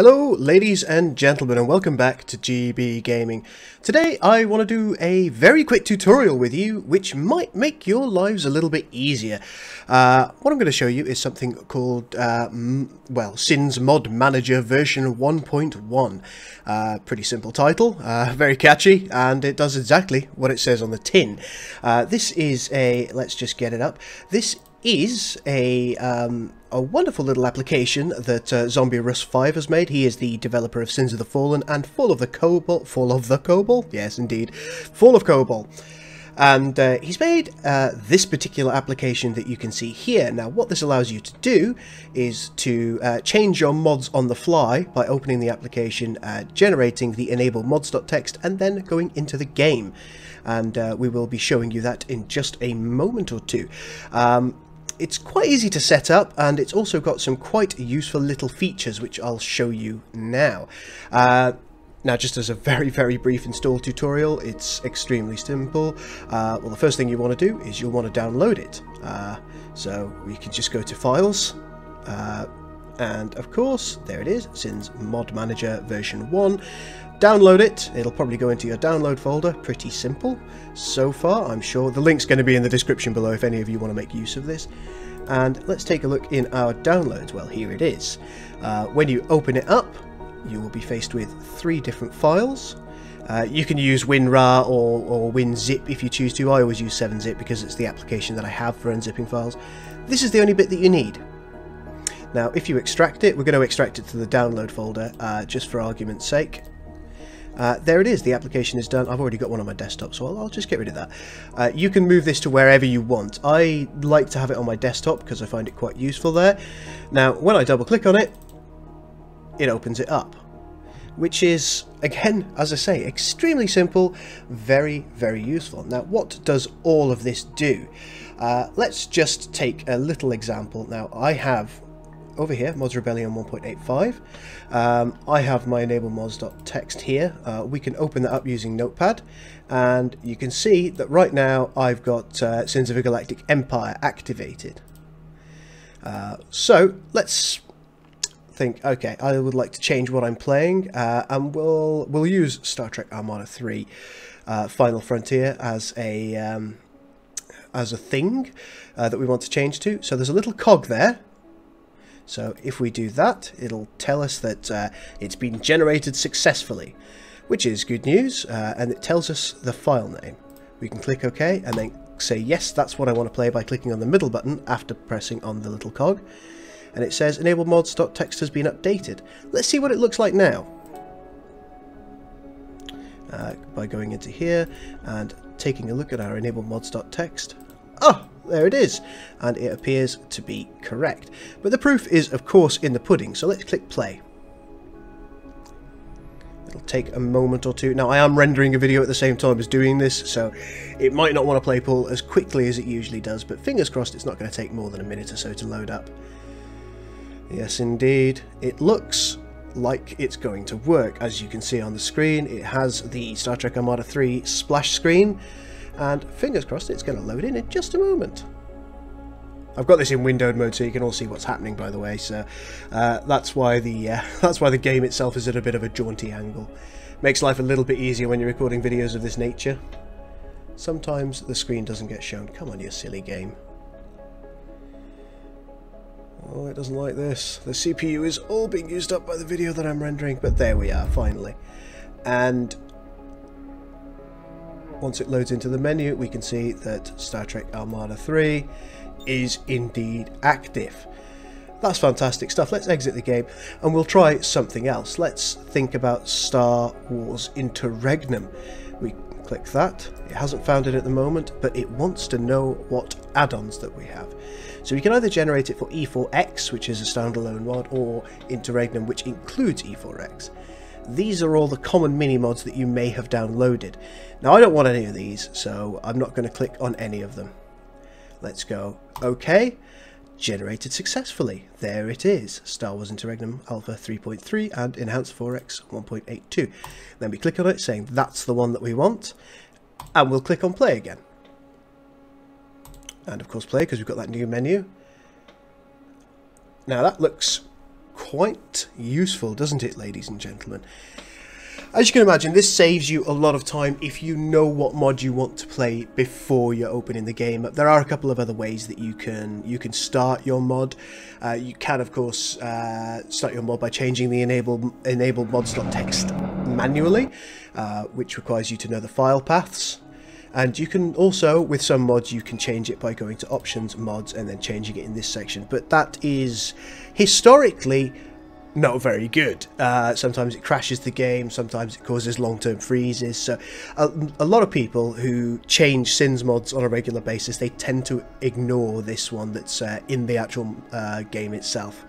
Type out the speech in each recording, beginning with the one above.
Hello ladies and gentlemen and welcome back to GB Gaming. Today I want to do a very quick tutorial with you which might make your lives a little bit easier. Uh, what I'm going to show you is something called, uh, well, Sins Mod Manager version 1.1. Uh, pretty simple title, uh, very catchy and it does exactly what it says on the tin. Uh, this is a, let's just get it up, this is a um, a wonderful little application that uh, Zombie Rust 5 has made. He is the developer of Sins of the Fallen and Fall of the Kobol. Fall of the Kobol? Yes, indeed. Fall of Kobol. And uh, he's made uh, this particular application that you can see here. Now, what this allows you to do is to uh, change your mods on the fly by opening the application, uh, generating the enable mods.txt, and then going into the game. And uh, we will be showing you that in just a moment or two. Um, it's quite easy to set up and it's also got some quite useful little features which I'll show you now. Uh, now just as a very very brief install tutorial it's extremely simple. Uh, well the first thing you want to do is you'll want to download it. Uh, so we can just go to files uh, and of course there it is Sins Mod Manager version 1 download it. It'll probably go into your download folder. Pretty simple so far, I'm sure. The link's going to be in the description below if any of you want to make use of this. And let's take a look in our downloads. Well, here it is. Uh, when you open it up, you will be faced with three different files. Uh, you can use WinRAR or, or WinZip if you choose to. I always use 7-zip because it's the application that I have for unzipping files. This is the only bit that you need. Now, if you extract it, we're going to extract it to the download folder uh, just for argument's sake. Uh, there it is, the application is done. I've already got one on my desktop, so I'll, I'll just get rid of that. Uh, you can move this to wherever you want. I like to have it on my desktop because I find it quite useful there. Now, when I double click on it, it opens it up. Which is, again, as I say, extremely simple, very, very useful. Now, what does all of this do? Uh, let's just take a little example. Now, I have over here, Mods Rebellion 1.85. Um, I have my enable mods.txt here. Uh, we can open that up using Notepad, and you can see that right now I've got uh, Sins of a Galactic Empire activated. Uh, so let's think. Okay, I would like to change what I'm playing, uh, and we'll we'll use Star Trek Armada 3 uh, Final Frontier as a um, as a thing uh, that we want to change to. So there's a little cog there so if we do that, it'll tell us that uh, it's been generated successfully, which is good news, uh, and it tells us the file name. We can click OK and then say yes, that's what I want to play by clicking on the middle button after pressing on the little cog. And it says enable mods.txt has been updated. Let's see what it looks like now. Uh, by going into here and taking a look at our enable mods.txt. Oh, there it is, and it appears to be correct. But the proof is, of course, in the pudding, so let's click play. It'll take a moment or two. Now, I am rendering a video at the same time as doing this, so it might not want to play pull as quickly as it usually does, but fingers crossed it's not going to take more than a minute or so to load up. Yes, indeed. It looks like it's going to work. As you can see on the screen, it has the Star Trek Armada 3 splash screen, and fingers crossed it's going to load in in just a moment. I've got this in windowed mode so you can all see what's happening by the way so uh, that's why the uh, that's why the game itself is at a bit of a jaunty angle. Makes life a little bit easier when you're recording videos of this nature. Sometimes the screen doesn't get shown. Come on you silly game. Oh, it doesn't like this. The CPU is all being used up by the video that I'm rendering, but there we are, finally. And once it loads into the menu, we can see that Star Trek Armada 3 is indeed active. That's fantastic stuff. Let's exit the game and we'll try something else. Let's think about Star Wars Interregnum. We click that. It hasn't found it at the moment, but it wants to know what add-ons that we have. So we can either generate it for E4X, which is a standalone mod, or Interregnum, which includes E4X. These are all the common mini-mods that you may have downloaded. Now I don't want any of these, so I'm not going to click on any of them. Let's go OK. Generated successfully. There it is. Star Wars Interregnum Alpha 3.3 and Enhanced 4X 1.82. Then we click on it saying that's the one that we want. And we'll click on play again. And of course play because we've got that new menu. Now that looks quite useful, doesn't it, ladies and gentlemen? As you can imagine, this saves you a lot of time if you know what mod you want to play before you're opening the game. There are a couple of other ways that you can you can start your mod. Uh, you can, of course, uh, start your mod by changing the enable enable mods.txt manually, uh, which requires you to know the file paths. And you can also, with some mods, you can change it by going to options, mods, and then changing it in this section. But that is historically not very good. Uh, sometimes it crashes the game, sometimes it causes long-term freezes. So a, a, lot of people who change Sins mods on a regular basis, they tend to ignore this one that's uh, in the actual uh, game itself.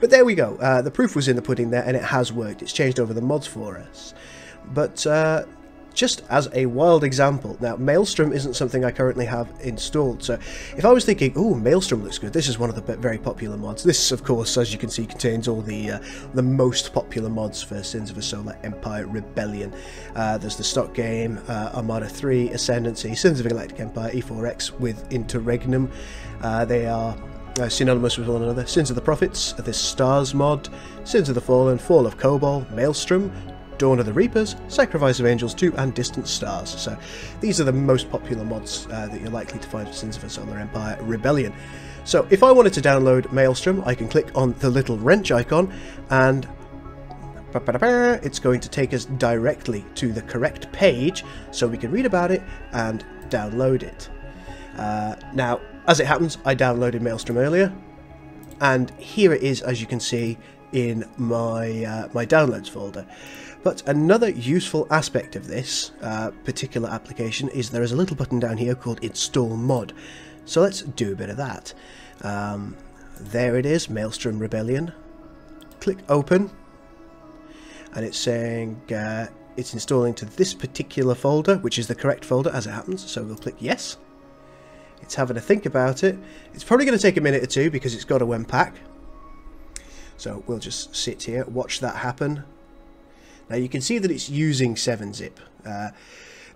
But there we go. Uh, the proof was in the pudding there, and it has worked. It's changed over the mods for us. But uh, just as a wild example, now Maelstrom isn't something I currently have installed, so if I was thinking, oh, Maelstrom looks good, this is one of the very popular mods. This, of course, as you can see, contains all the uh, the most popular mods for Sins of a Solar Empire Rebellion. Uh, there's the stock game, uh, Armada 3, Ascendancy, Sins of a Galactic Empire, E4X with Interregnum. Uh, they are uh, synonymous with one another. Sins of the Prophets, this Stars mod, Sins of the Fallen, Fall of Kobol, Maelstrom, Dawn of the Reapers, Sacrifice of Angels 2, and Distant Stars. So these are the most popular mods uh, that you're likely to find for Sins of a Solar Empire Rebellion. So if I wanted to download Maelstrom, I can click on the little wrench icon and it's going to take us directly to the correct page so we can read about it and download it. Uh, now, as it happens, I downloaded Maelstrom earlier, and here it is, as you can see, in my uh, my downloads folder. But another useful aspect of this uh, particular application is there is a little button down here called Install Mod. So let's do a bit of that. Um, there it is, Maelstrom Rebellion. Click Open, and it's saying uh, it's installing to this particular folder, which is the correct folder as it happens. So we'll click Yes. It's having a think about it. It's probably going to take a minute or two because it's got a Wempak. So we'll just sit here, watch that happen. Now you can see that it's using 7-zip. Uh,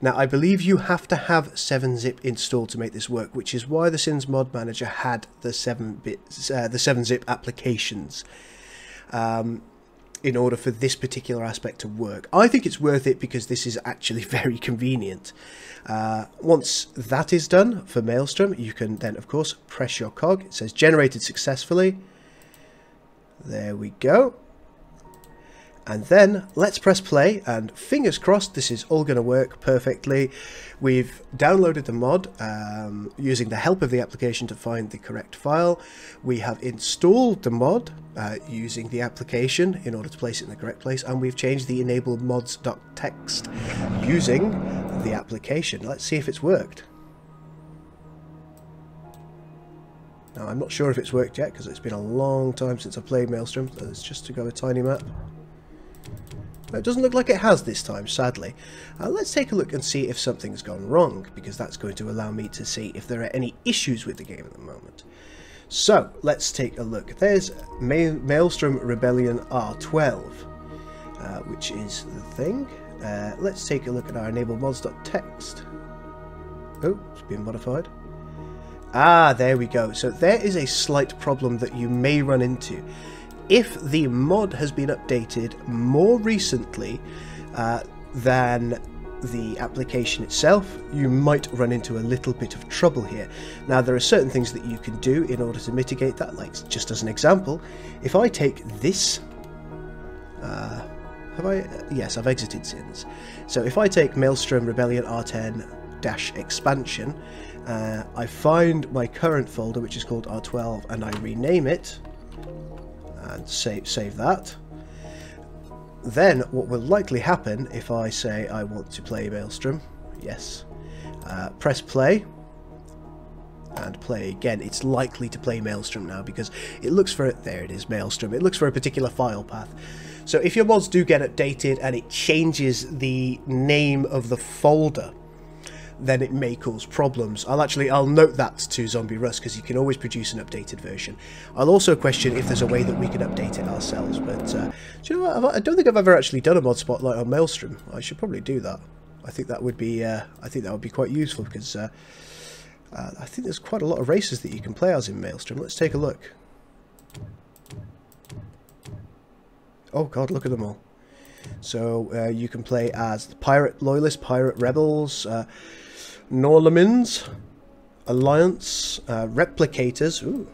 now I believe you have to have 7-zip installed to make this work, which is why the Sins Mod Manager had the 7-bit, uh, the 7-zip applications. Um, in order for this particular aspect to work. I think it's worth it because this is actually very convenient. Uh, once that is done for Maelstrom, you can then, of course, press your cog. It says generated successfully. There we go. And then let's press play and fingers crossed this is all going to work perfectly. We've downloaded the mod um, using the help of the application to find the correct file. We have installed the mod uh, using the application in order to place it in the correct place and we've changed the enable mods.txt using the application. Let's see if it's worked. Now I'm not sure if it's worked yet because it's been a long time since I played Maelstrom. Let's just to go a tiny map. It doesn't look like it has this time, sadly. Uh, let's take a look and see if something's gone wrong, because that's going to allow me to see if there are any issues with the game at the moment. So, let's take a look. There's Maelstrom Rebellion R12, uh, which is the thing. Uh, let's take a look at our enable mods.txt. Oh, it's been modified. Ah, there we go. So there is a slight problem that you may run into if the mod has been updated more recently uh, than the application itself, you might run into a little bit of trouble here. Now, there are certain things that you can do in order to mitigate that, like just as an example, if I take this, uh, have I, yes, I've exited Sins. So if I take Maelstrom Rebellion R10 dash expansion, uh, I find my current folder, which is called R12, and I rename it, and save, save that. Then what will likely happen if I say I want to play Maelstrom, yes, uh, press play. And play again, it's likely to play Maelstrom now because it looks for it, there it is, Maelstrom, it looks for a particular file path. So if your mods do get updated and it changes the name of the folder then it may cause problems. I'll actually I'll note that to Zombie Rust because you can always produce an updated version. I'll also question if there's a way that we can update it ourselves. But uh, do you know what? I don't think I've ever actually done a mod spotlight on Maelstrom. I should probably do that. I think that would be uh, I think that would be quite useful because uh, uh I think there's quite a lot of races that you can play as in Maelstrom. Let's take a look. oh god, look at them all. So uh, you can play as the Pirate Loyalists, Pirate Rebels, uh, Norlamins, Alliance, uh, Replicators. Ooh.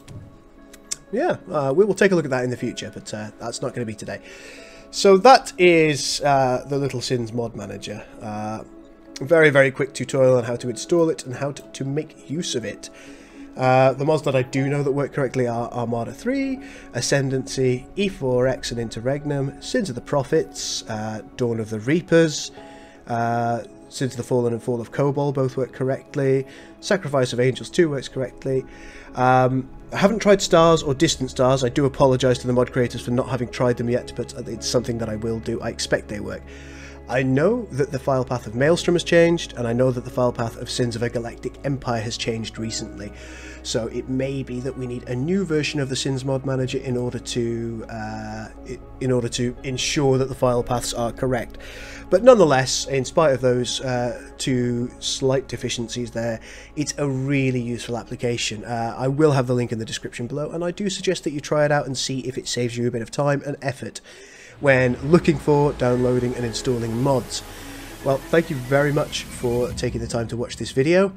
Yeah, uh, we will take a look at that in the future, but uh, that's not going to be today. So that is uh, the Little Sins mod manager. Uh, very, very quick tutorial on how to install it and how to, to make use of it. Uh, the mods that I do know that work correctly are Armada 3, Ascendancy, E4X and Interregnum, Sins of the Prophets, Dawn of the Reapers, of the Fallen and Fall of Kobol both work correctly, Sacrifice of Angels 2 works correctly. Um, I haven't tried stars or distant stars. I do apologise to the mod creators for not having tried them yet, but it's something that I will do. I expect they work. I know that the file path of Maelstrom has changed, and I know that the file path of Sins of a Galactic Empire has changed recently. So it may be that we need a new version of the Sins mod manager in order to uh, in order to ensure that the file paths are correct. But nonetheless, in spite of those uh, two slight deficiencies there, it's a really useful application. Uh, I will have the link in the description below, and I do suggest that you try it out and see if it saves you a bit of time and effort when looking for, downloading and installing mods. Well, thank you very much for taking the time to watch this video.